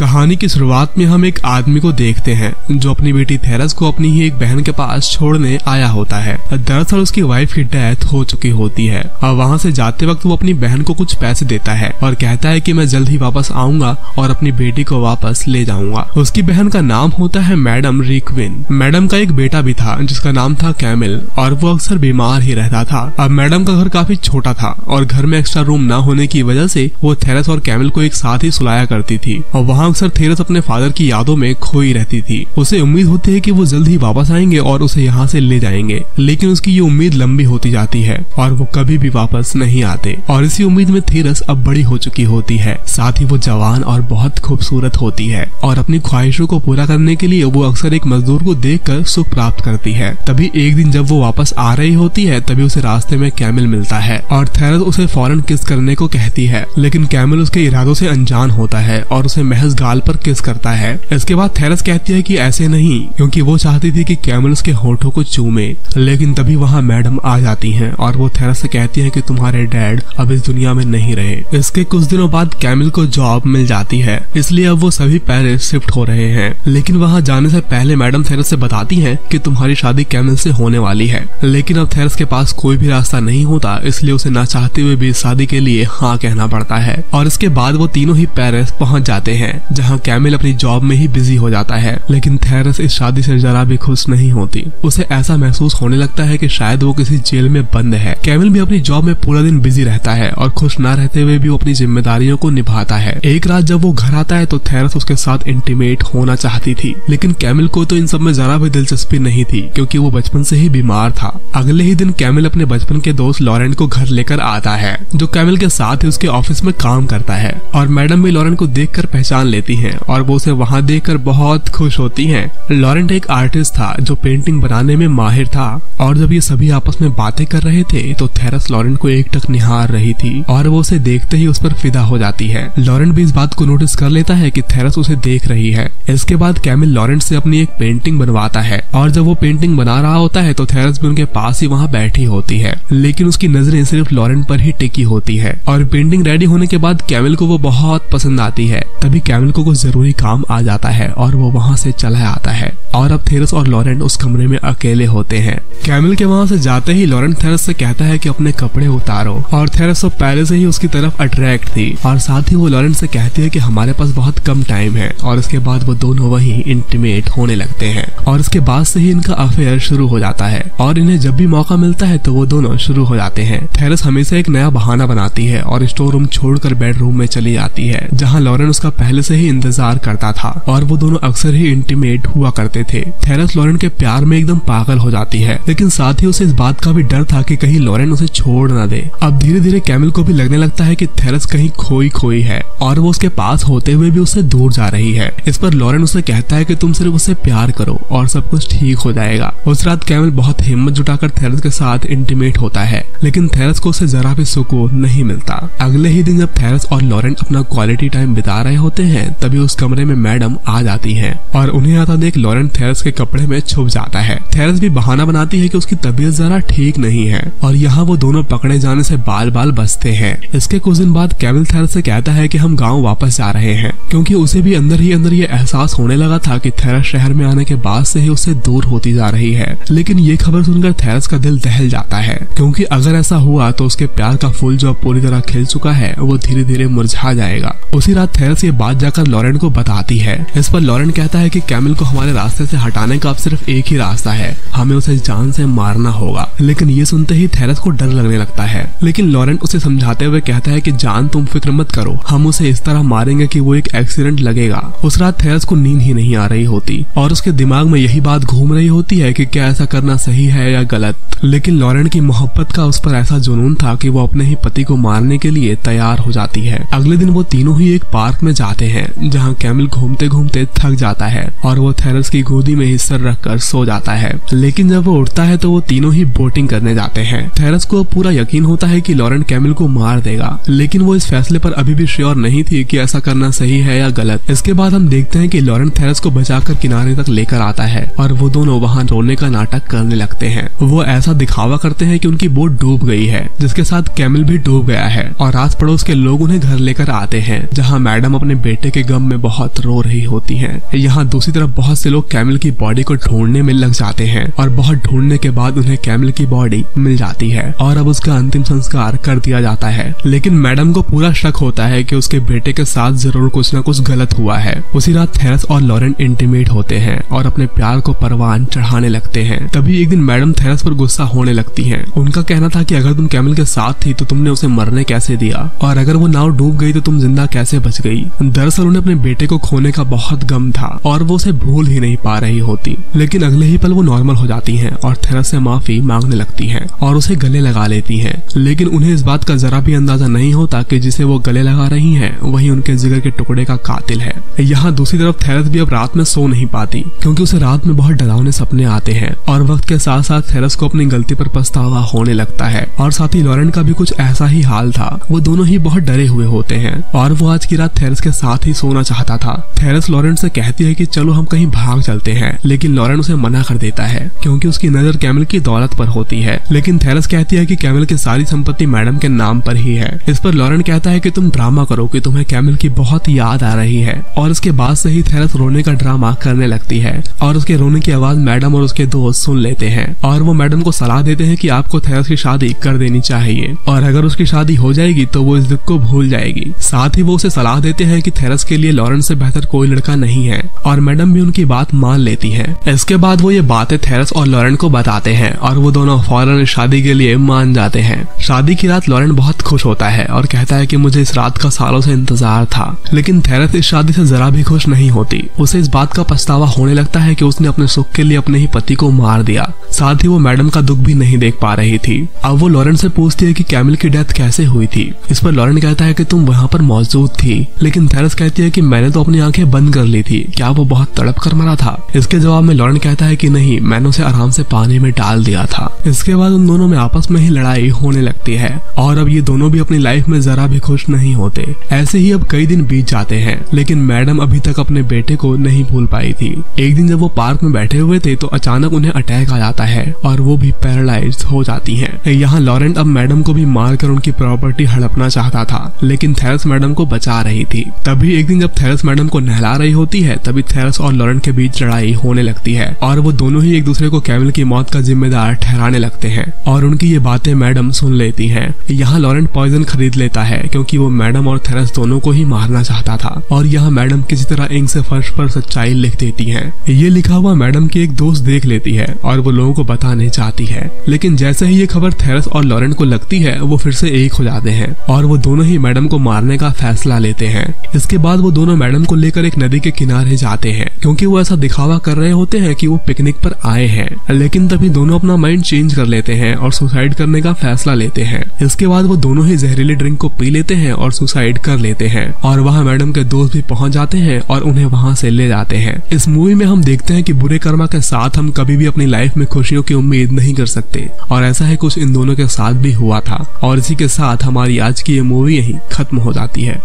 कहानी की शुरुआत में हम एक आदमी को देखते हैं, जो अपनी बेटी थेरस को अपनी ही एक बहन के पास छोड़ने आया होता है। दरअसल उसकी वाइफ की डेथ हो चुकी होती है। और वहाँ से जाते वक्त वो अपनी बहन को कुछ पैसे देता है और कहता है कि मैं जल्द ही वापस आऊँगा और अपनी बेटी को वापस ले जाऊँगा। उसकी बहन का नाम होता है मैडम रिकविन। मैडम का एक बेटा भी था, जिसका नाम था कैमिल, और वो अक्सर बीमार ही रहता था। अब मैडम का घर काफ़ी छोटा था और घर में एक्स्ट्रा रूम न होने की वजह से वो थेरस और कैमिल को एक साथ ही सुलाया करती थी। और वहाँ अक्सर थेरस अपने फादर की यादों में खोई रहती थी। उसे उम्मीद होती है कि वो जल्द ही वापस आएँगे और उसे यहाँ से ले जाएँगे। लेकिन उसकी ये उम्मीद लंबी होती जाती है और वो कभी भी वापस नहीं आते। और इसी उम्मीद में थेरस अब बड़ी हो चुकी होती है। साथ ही वो जवान और बहुत खूबसूरत होती है और अपनी ख्वाहिशों को पूरा करने के लिए वो अक्सर एक मजदूर को देख सुख प्राप्त करती है। तभी एक दिन जब वो वापस आ रही होती है, तभी उसे रास्ते में कैमिल मिलता है और थेरस उसे फ़ौरन किस करने को कहती है। लेकिन कैमिल उसके इरादों से अनजान होता है और उसे महज गाल पर किस करता है? इसके बाद थेरस कहती है कि ऐसे नहीं, क्योंकि वो चाहती थी कि कैमल उसके होठों को चूमे। लेकिन तभी वहाँ मैडम आ जाती हैं और वो थेरस से कहती है कि तुम्हारे डैड अब इस दुनिया में नहीं रहे। इसके कुछ दिनों बाद कैमिल को जॉब मिल जाती है, इसलिए अब वो सभी पेरिस शिफ्ट हो रहे हैं। लेकिन वहाँ जाने से पहले मैडम थेरस से बताती है की तुम्हारी शादी कैमिल से होने वाली है। लेकिन अब थेरस के पास कोई भी रास्ता नहीं होता, इसलिए उसे ना चाहते हुए भी शादी के लिए हाँ कहना पड़ता है। और इसके बाद वो तीनों ही पेरिस पहुँच जाते हैं। जहाँ कैमिल अपनी जॉब में ही बिज़ी हो जाता है, लेकिन थेरस इस शादी से जरा भी खुश नहीं होती। उसे ऐसा महसूस होने लगता है कि शायद वो किसी जेल में बंद है। कैमिल भी अपनी जॉब में पूरा दिन बिज़ी रहता है और खुश न रहते हुए भी वो अपनी जिम्मेदारियों को निभाता है। एक रात जब वो घर आता है तो थेरस उसके साथ इंटीमेट होना चाहती थी, लेकिन कैमिल को तो इन सब में जरा भी दिलचस्पी नहीं थी, क्योंकि वो बचपन से ही बीमार था। अगले ही दिन कैमिल अपने बचपन के दोस्त लॉरेंट को घर लेकर आता है, जो कैमिल के साथ ही उसके ऑफ़िस में काम करता है। और मैडम भी लॉरेंट को देखकर पहचान लेती हैं और वो उसे वहाँ देखकर बहुत खुश होती हैं। लॉरेंट एक आर्टिस्ट था जो पेंटिंग बनाने में माहिर था और जब ये सभी आपस में बातें कर रहे थे तो थेरस लॉरेंट को एक टक निहार रही थी और वो उसे देखते ही उस पर फिदा हो जाती है। लॉरेंट भी इस बात को नोटिस कर लेता है कि थेरस उसे देख रही है। इसके बाद कैमिल लॉरेंट से अपनी एक पेंटिंग बनवाता है और जब वो पेंटिंग बना रहा होता है तो थेरस भी उनके पास ही वहाँ बैठी होती है। लेकिन उसकी नज़रें सिर्फ़ लॉरेंट पर ही टिकी होती है और पेंटिंग रेडी होने के बाद कैमिल को वो बहुत पसंद आती है। तभी कैमिल को कुछ ज़रूरी काम आ जाता है और वो वहाँ से चला आता है। और अब थेरस और लॉरेंट उस कमरे में अकेले होते हैं। कैमिल के वहाँ से जाते ही लॉरेंट थेरस से कहता है कि अपने कपड़े उतारो। और थेरस तो पहले से ही उसकी तरफ़ अट्रैक्ट थी। और साथ ही वो लॉरेंट से कहती है कि हमारे पास बहुत कम टाइम है। और इसके बाद वो दोनों वही इंटीमेट होने लगते हैं। और इसके बाद से ही इनका अफेयर शुरू हो जाता है। और इन्हें जब भी मौका मिलता है तो वो दोनों शुरू हो जाते हैं। थेरस हमेशा एक नया बहाना बनाती है और स्टोर रूम छोड़कर बेडरूम में चली जाती है, जहाँ लॉरेंट उसका पहले से ही इंतज़ार करता था और वो दोनों अक्सर ही इंटीमेट हुआ करते थे। थेरस लॉरेंट के प्यार में एकदम पागल हो जाती है, लेकिन साथ ही उसे इस बात का भी डर था कि कहीं लॉरेंट उसे छोड़ न दे। अब धीरे धीरे कैमिल को भी लगने लगता है कि थेरस कहीं खोई खोई है और वो उसके पास होते हुए भी उससे दूर जा रही है। इस पर लॉरेंट उसे कहता है कि तुम सिर्फ़ उससे प्यार करो और सब कुछ ठीक हो जाएगा। उस रात कैमिल बहुत हिम्मत जुटाकर थेरस के साथ इंटीमेट होता है, लेकिन थेरस को उसे जरा भी सुकून नहीं मिलता। अगले ही दिन जब थेरस और लॉरेंट अपना क्वालिटी टाइम बिता रहे होते हैं तभी उस कमरे में मैडम आ जाती हैं और उन्हें आता देख लॉरेंट थेरस के कपड़े में छुप जाता है। थेरस भी बहाना बनाती है कि उसकी तबीयत जरा ठीक नहीं है और यहाँ वो दोनों पकड़े जाने से बाल बाल बचते हैं। इसके कुछ दिन बाद कैमिल थेरस से कहता है कि हम गाँव वापस जा रहे हैं, क्योंकि उसे भी अंदर ही अंदर ये एहसास होने लगा था कि थेरस शहर में आने के बाद से ही उससे दूर होती जा रही है। लेकिन ये खबर सुनकर थेरस का दिल दहल जाता है, क्योंकि अगर ऐसा हुआ तो उसके प्यार का फूल जो पूरी तरह खिल चुका है, वो धीरे धीरे मुरझा जाएगा। उसी रात थेरस ये बात जाकर लॉरेंट को बताती है। इस पर लॉरेंट कहता है कि कैमिल को हमारे रास्ते से हटाने का अब सिर्फ़ एक ही रास्ता है। हमें उसे जान से मारना होगा। लेकिन ये सुनते ही थेरस को डर लगने लगता है। लेकिन लॉरेंट उसे समझाते हुए कहता है की जान तुम फ़िक्र मत करो। हम उसे इस तरह मारेंगे की वो एक एक्सीडेंट लगेगा। उस रात थेरस को नींद ही नहीं आ रही होती। और उसके दिमाग में यही बात घूम रही होती है की क्या ऐसा करना सही है या गलत। लेकिन लॉरेंट की मोहब्बत का उस पर ऐसा जुनून था कि वो अपने ही पति को मारने के लिए तैयार हो जाती है। अगले दिन वो तीनों ही एक पार्क में जाते हैं। जहाँ कैमिल घूमते घूमते थक जाता है और वो थेरस की गोदी में ही सर रखकर सो जाता है। लेकिन जब वो उठता है तो वो तीनों ही बोटिंग करने जाते हैं। थेरस को पूरा यकीन होता है कि लॉरेंट कैमिल को मार देगा, लेकिन वो इस फैसले पर अभी भी श्योर नहीं थी कि ऐसा करना सही है या गलत। इसके बाद हम देखते हैं कि लॉरेंट थेरस को बचाकर किनारे तक लेकर आता है और वो दोनों वहाँ रोने का नाटक करने लगते हैं। वो ऐसा दिखावा करते हैं कि उनकी बोट डूब गई है, जिसके साथ कैमिल भी डूब गया है और आस पड़ोस के लोग उन्हें घर लेकर आते हैं, जहाँ मैडम अपने बेटे के गम में बहुत रो रही होती है। यहाँ दूसरी तरफ़ बहुत से लोग कैमिल की बॉडी को ढूँढने में लग जाते हैं और बहुत ढूँढने के बाद उन्हें कैमिल की बॉडी मिल जाती है और अब उसका अंतिम संस्कार कर दिया जाता है। लेकिन मैडम को पूरा शक होता है कि उसके बेटे के साथ ज़रूर कुछ न कुछ गलत हुआ है। उसी रात थेरस और लॉरेंट इंटीमेट होते हैं और अपने प्यार को परवान चढ़ाने लगते हैं। तभी एक दिन मैडम थेरस पर गुस्सा होने लगती हैं। उनका कहना था कि अगर तुम कैमिल के साथ थी तो तुमने उसे मरने कैसे दिया? और अगर वो नाव डूब गई तो तुम ज़िंदा कैसे बच गई? दरअसल उन्हें अपने बेटे को खोने का बहुत गम था और वो उसे भूल ही नहीं पा रही होती। लेकिन अगले ही पल वो नॉर्मल हो जाती हैं और थेरस से माफ़ी मांगने लगती हैं और उसे गले लगा लेती हैं। लेकिन उन्हें इस बात का जरा भी अंदाज़ा नहीं होता कि जिसे वो गले लगा रही है, वही उनके जिगर के टुकड़े का कातिल है। यहाँ दूसरी तरफ़ थेरस भी अब रात में सो नहीं पाती, क्योंकि उसे रात में बहुत डरावने सपने आते हैं और वक्त के साथ साथ थेरस को अपनी गलती पर पछतावा होने लगता है। और साथ ही लॉरेंट का भी कुछ ऐसा ही हाल था, वो दोनों ही बहुत डरे हुए होते हैं। और वो आज की रात थेरस के साथ ही सोना चाहता था। थेरस लॉरेंट से कहती है कि चलो हम कहीं भाग चलते हैं, लेकिन लॉरेंट उसे मना कर देता है, क्योंकि उसकी नज़र कैमल की दौलत पर होती है। लेकिन थेरस कहती है कि कैमल की सारी संपत्ति मैडम के नाम पर ही है। इस पर लॉरेंट कहता है कि तुम ड्रामा करो, कि तुम्हें कैमल की बहुत याद आ रही है। और इसके बाद से ही थेरस रोने का ड्रामा करने लगती है, और उसके रोने की आवाज़ मैडम और उसके दोस्त सुन लेते हैं। और वो मैडम को सलाह देते हैं कि आपको थेरस की शादी कर देनी चाहिए, और अगर उसकी शादी हो जाएगी तो वो इस दुख को भूल जाएगी। साथ ही वो उसे सलाह देते हैं कि थेरस के लिए लॉरेंट से बेहतर कोई लड़का नहीं है, और मैडम भी उनकी बात मान लेती है। इसके बाद वो ये बातें थेरस और लॉरेंट को बताते हैं, और वो दोनों फ़ौरन शादी के लिए मान जाते हैं। शादी की रात लॉरेंट बहुत खुश होता है और कहता है कि मुझे इस रात का सालों से इंतज़ार था, लेकिन थेरस इस शादी से जरा भी खुश नहीं होती। उसे इस बात का पछतावा होने लगता है कि उसने अपने सुख के लिए अपने ही पति को मार दिया। साथ ही वो मैडम का दुख भी नहीं देख पा रही थी। अब वो लॉरेंट से पूछती है कि कैमिल की डेथ कैसे हुई थी। इस पर लॉरेंट कहता है कि तुम वहाँ पर मौजूद थी, लेकिन थेरस कहती है कि मैंने तो अपनी आँखें बंद कर ली थी। क्या वो बहुत तड़प कर मरा था? इसके जवाब में लॉरेंट कहता है कि नहीं, मैंने उसे आराम से पानी में डाल दिया था। इसके बाद उन दोनों में आपस में ही लड़ाई होने लगती है, और अब ये दोनों भी अपनी लाइफ में जरा भी खुश नहीं होते। ऐसे ही अब कई दिन बीत जाते हैं, लेकिन मैडम अभी तक अपने बेटे को नहीं भूल पाई थी। एक दिन जब वो पार्क में बैठे हुए थे तो अचानक उन्हें अटैक आ जाता है, और वो भी पैरालाइज हो जाती है। यहाँ लॉरेंट अब मैडम को भी मारकर उनकी प्रॉपर्टी हड़पना चाहता था, लेकिन थेरस मैडम को बचा रही थी। तभी एक दिन जब थेरस मैडम को नहला रही होती है, तभी थेरस और लॉरेंट के बीच लड़ाई होने लगती है और वो दोनों ही एक दूसरे को कैमिल की मौत का जिम्मेदार ठहराने लगते हैं और उनकी ये बातें मैडम सुन लेती हैं। यहाँ लॉरेंट पॉइजन खरीद लेता है, क्योंकि वो मैडम और थेरस दोनों को ही मारना चाहता था और यहाँ मैडम किसी तरह इंक से फर्श पर सच्चाई लिख देती है। ये लिखा हुआ मैडम की एक दोस्त देख लेती है और वो लोगों को बताने चाहती है। लेकिन जैसे ही ये खबर थेरस और लॉरेंट को लगती है, वो फिर से एक हो जाते हैं और वो दोनों ही मैडम को मारने का फैसला लेते हैं। इसके बाद वो दोनों मैडम को लेकर एक नदी के किनारे जाते हैं, क्योंकि वो ऐसा दिखावा कर रहे होते हैं कि वो पिकनिक पर आए हैं। लेकिन तभी दोनों अपना माइंड चेंज कर लेते हैं और सुसाइड करने का फैसला लेते हैं। इसके बाद वो दोनों ही जहरीली ड्रिंक को पी लेते हैं और सुसाइड कर लेते हैं। और वहाँ मैडम के दोस्त भी पहुँच जाते हैं और उन्हें वहाँ से ले जाते हैं। इस मूवी में हम देखते हैं कि बुरे कर्मा के साथ हम कभी भी अपनी लाइफ में खुशियों की उम्मीद नहीं कर सकते। और ऐसा ही कुछ इन दोनों के साथ भी हुआ था। और इसी के साथ हमारी आज की ये मूवी यही खत्म हो जाती है।